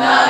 love.